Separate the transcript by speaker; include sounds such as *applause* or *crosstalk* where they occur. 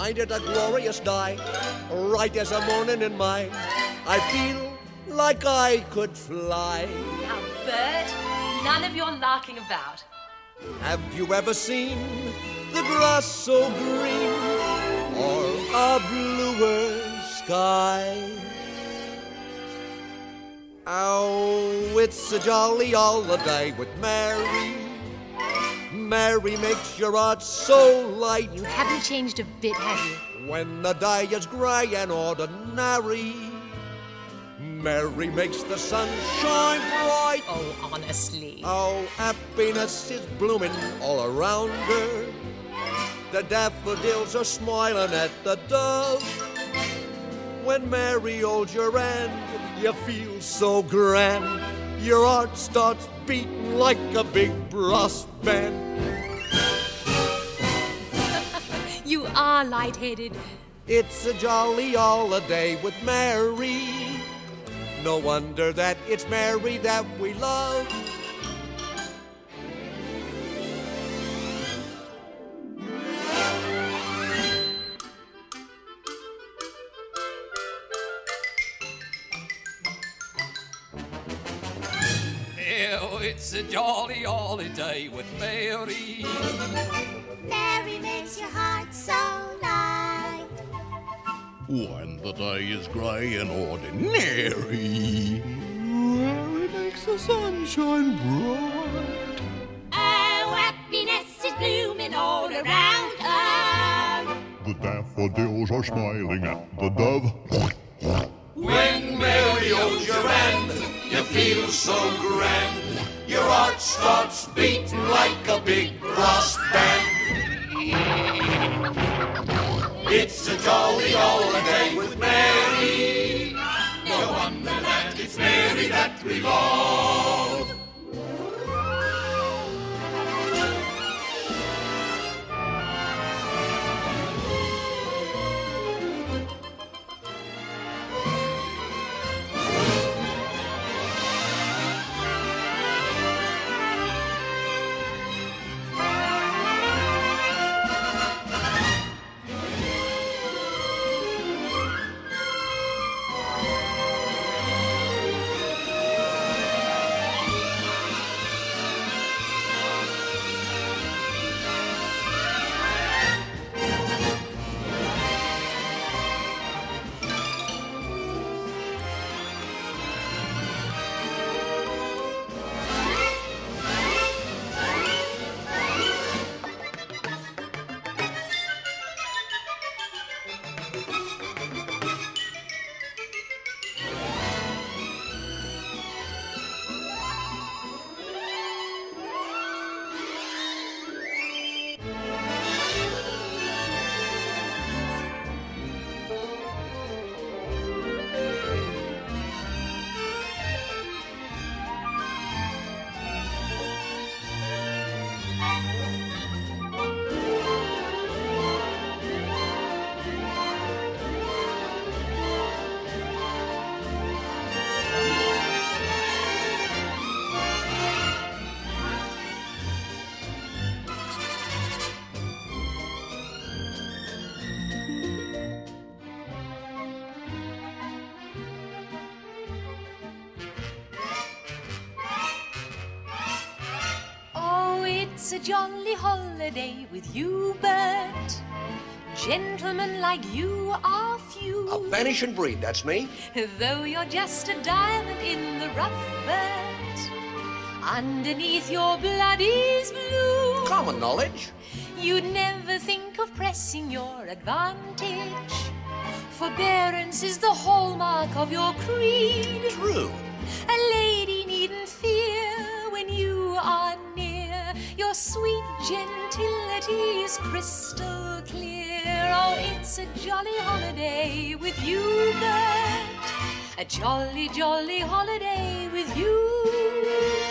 Speaker 1: Ain't it a glorious night? Right as a morning in mine. I feel like I could fly.
Speaker 2: Now, Bert, none of your larking about.
Speaker 1: Have you ever seen the grass so green or a bluer sky? Oh, it's a jolly holiday with Mary. Mary makes your heart so light
Speaker 2: You haven't changed a bit, have you?
Speaker 1: when the day is grey and ordinary. Mary makes the sun shine bright.
Speaker 2: Oh, honestly.
Speaker 1: Oh, happiness is blooming all around her. The daffodils are smiling at the dove. When Mary holds your hand, you feel so grand. Your heart starts beating like a big brass band. *laughs*
Speaker 2: You are lightheaded.
Speaker 1: It's a jolly holiday with Mary. No wonder that it's Mary that we love.
Speaker 3: Oh, it's a jolly holiday with Mary.
Speaker 4: Mary makes your heart so light.
Speaker 5: When the day is grey and ordinary, Mary makes the sunshine bright.
Speaker 4: Oh, happiness is blooming all around her.
Speaker 5: The daffodils are smiling at the dove.
Speaker 1: When Mary holds your hand, you feel so grand. Your heart starts beating like a big brass band. It's a jolly holiday with Mary. No wonder that it's Mary that we love.
Speaker 2: It's a jolly holiday with you, Bert. Gentlemen like you are few.
Speaker 1: A vanishing breed, that's me.
Speaker 2: Though you're just a diamond in the rough, Bert. Underneath your blood is blue.
Speaker 1: Common knowledge.
Speaker 2: You'd never think of pressing your advantage. Forbearance is the hallmark of your creed.
Speaker 1: True.
Speaker 2: Sweet gentility is crystal clear. Oh, it's a jolly holiday with you, Bert. A jolly, jolly holiday with you,